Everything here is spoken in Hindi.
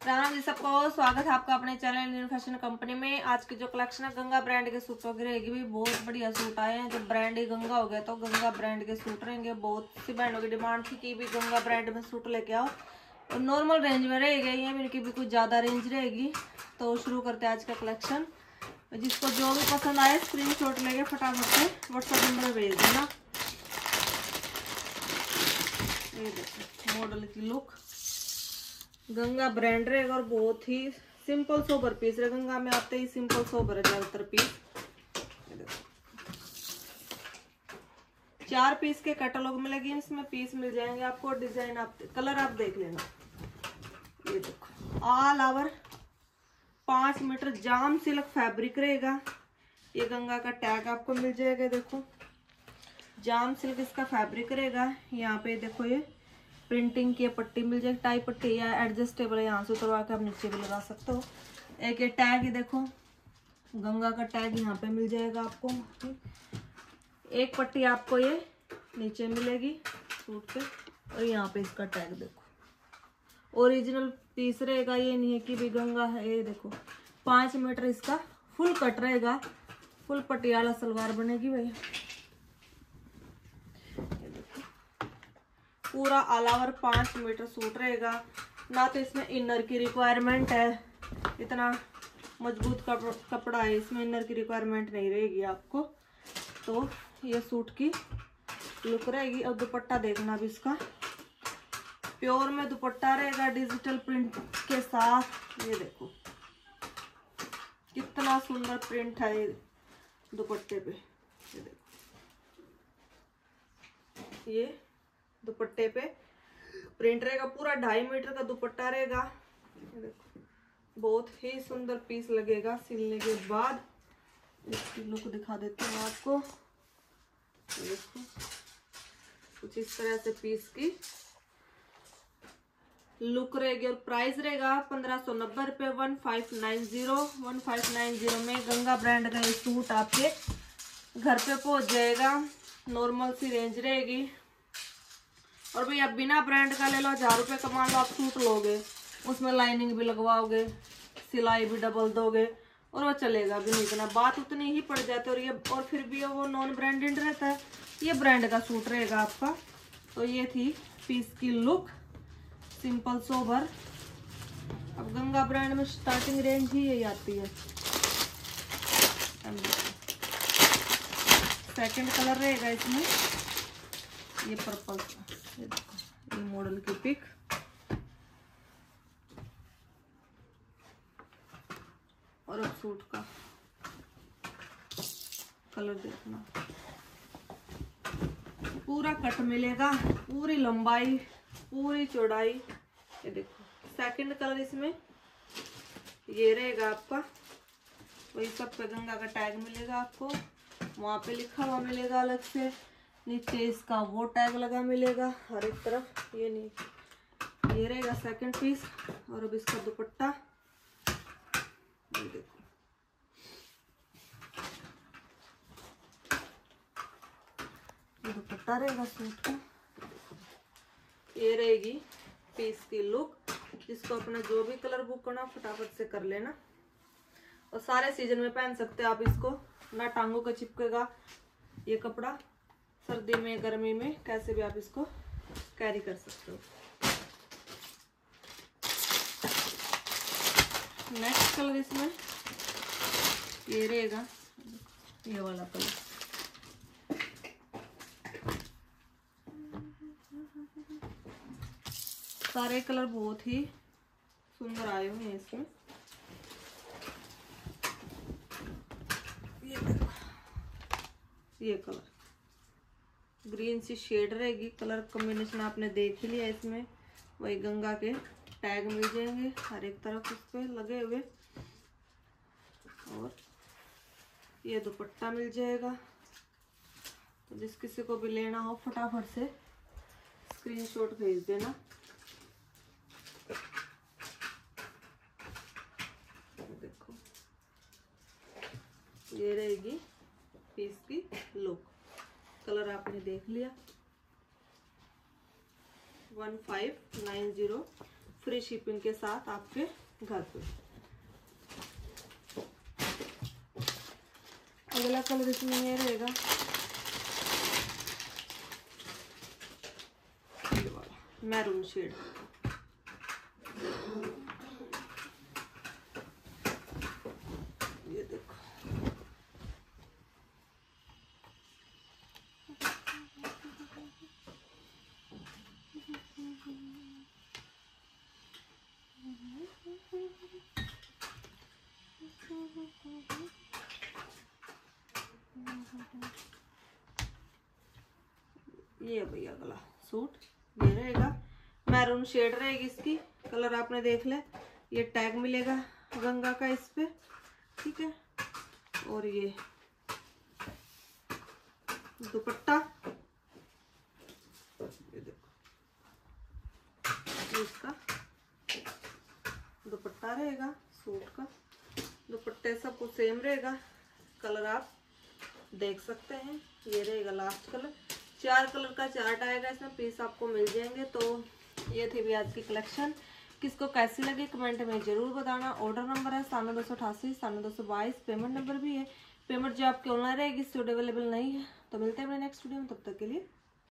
राम जी सबको स्वागत है आपका अपने चैनल न्यू फ़ैशन कंपनी में। आज की जो कलेक्शन है, गंगा ब्रांड के सूटों की रहेगी। भी बहुत बढ़िया सूट आए हैं। जब ब्रांड ही गंगा हो गया तो गंगा ब्रांड के सूट रहेंगे। बहुत सी बहनों की डिमांड थी कि भी गंगा ब्रांड में सूट लेके आओ। और नॉर्मल रेंज में रहेगी ये इनकी भी कुछ ज़्यादा रेंज रहेगी। तो शुरू करते हैं आज का कलेक्शन। जिसको जो भी पसंद आए स्क्रीन शॉट लेके फटाफट से व्हाट्सएप नंबर भेज देना। ये देखो मॉडल की लुक गंगा ब्रांड रहेगा और बहुत ही सिंपल सोबर पीस है गंगा में आते ही सिंपल सोबर है ज़्यादातर पीस चार पीस के कैटलॉग मिलेगी, इसमें पीस मिल जाएँगे आपको डिज़ाइन आप कलर आप देख लेना। ये देखो। ऑल आवर पाँच मीटर जाम सिल्क फैब्रिक रहेगा। ये गंगा का टैग आपको मिल जाएगा, देखो। जाम सिल्क इसका फैब्रिक रहेगा। यहाँ पे देखो ये। प्रिंटिंग की पट्टी मिल जाएगी, टाई पट्टी या एडजस्टेबल है यहाँ से, उतरवा के आप नीचे भी लगा सकते हो। एक ये टैग ही देखो, गंगा का टैग यहाँ पे मिल जाएगा आपको। एक पट्टी आपको ये नीचे मिलेगी सूट पे, और यहाँ पे इसका टैग देखो। ओरिजिनल पीस रहेगा ये, नहीं है कि भी गंगा है, ये देखो। पाँच मीटर इसका फुल कट रहेगा। फुल पटियाला सलवार बनेगी भैया। पूरा अलावर पाँच मीटर सूट रहेगा। ना तो इसमें इनर की रिक्वायरमेंट है। इतना मज़बूत कपड़ा है, इसमें इनर की रिक्वायरमेंट नहीं रहेगी आपको। तो ये सूट की लुक रहेगी। और दुपट्टा देखना भी इसका। प्योर में दुपट्टा रहेगा डिजिटल प्रिंट के साथ। ये देखो। कितना सुंदर प्रिंट है दुपट्टे पे। ये देखो। ये दुपट्टे पे। प्रिंट रहेगा, पूरा ढाई मीटर का दुपट्टा रहेगा। बहुत ही सुंदर पीस लगेगा सिलने के बाद। लुक दिखा देती हूँ आपको। देखो, कुछ इस तरह से पीस की लुक रहेगी और प्राइस रहेगा पंद्रह सौ नब्बे रुपये one five nine zero one five nine zero में गंगा ब्रांड का ये सूट आपके घर पे पहुँच जाएगा। नॉर्मल सी रेंज रहेगी। और भैया बिना ब्रांड का ले लो, हज़ार रुपये कमा लो, आप सूट लोगे, उसमें लाइनिंग भी लगवाओगे, सिलाई भी डबल दोगे, और वो चलेगा भी नहीं। इतना बात उतनी ही पड़ जाती है, और ये, और फिर भी वो नॉन ब्रांडेड रहता है, ये ब्रांड का सूट रहेगा आपका। तो ये थी पीस की लुक सिंपल सोबर अब गंगा ब्रांड में स्टार्टिंग रेंज ही यही आती है। सेकंड कलर रहेगा इसमें। ये पर्पल ये देखो, ये मॉडल की पिक और अब सूट का कलर देखना। पूरा कट मिलेगा, पूरी लंबाई, पूरी चौड़ाई। ये देखो सेकंड कलर इसमें, ये रहेगा आपका। वही सब पे गंगा का टैग मिलेगा आपको। वहाँ पे लिखा हुआ मिलेगा अलग से। नीचे इसका वो टैग लगा मिलेगा हर एक तरफ़, ये नहीं। ये रहेगा सेकंड पीस और अब इसका दुपट्टा। देखो। दुपट्टा रहेगा सूट का। ये रहेगी पीस की लुक जिसको अपना जो भी कलर बुक करना फटाफट से कर लेना। और सारे सीज़न में पहन सकते हैं आप इसको। ना टांगों का चिपकेगा ये कपड़ा। सर्दी में, गर्मी में, कैसे भी आप इसको कैरी कर सकते हो। नेक्स्ट कलर इसमें ये रहेगा, ये वाला कलर सारे कलर बहुत ही सुंदर आए हुए हैं इसमें। ये ये कलर ग्रीन सी शेड रहेगी। कलर कॉम्बिनेशन आपने देख ही लिया इसमें। वही गंगा के टैग मिल जाएँगे हर एक तरफ़ उस पर लगे हुए। और ये दुपट्टा मिल जाएगा। तो जिस किसी को भी लेना हो फटाफट से स्क्रीनशॉट भेज देना। देखो। ये रहेगी पीस की लुक कलर आपने देख लिया। One five nine zero free shipping के साथ आपके घर पे। अगला कलर इसमें ये रहेगा। मैरून शेड ये देखो ये भैया गला सूट, ये रहेगा। मैरून शेड रहेगी इसकी, कलर आपने देख ले ये टैग मिलेगा गंगा का इस पे, ठीक है? और ये दुपट्टा। ये देखो। इसका दुपट्टा रहेगा, सूट का। दुपट्टे सब कुछ सेम रहेगा। कलर आप देख सकते हैं। ये रहेगा लास्ट कलर चार कलर का चार्ट आएगा, इसमें पीस आपको मिल जाएँगे। तो ये थी भी आज की कलेक्शन किसको कैसी लगी कमेंट में ज़रूर बताना। ऑर्डर नंबर है सानवे दो सौ अठासी दो सौ बाईस। पेमेंट नंबर भी है। पेमेंट जो आपकी ऑनलाइन रहेगी स्टूडियो अवेलेबल नहीं है। तो मिलते हैं अपने नेक्स्ट वीडियो में। तब तक के लिए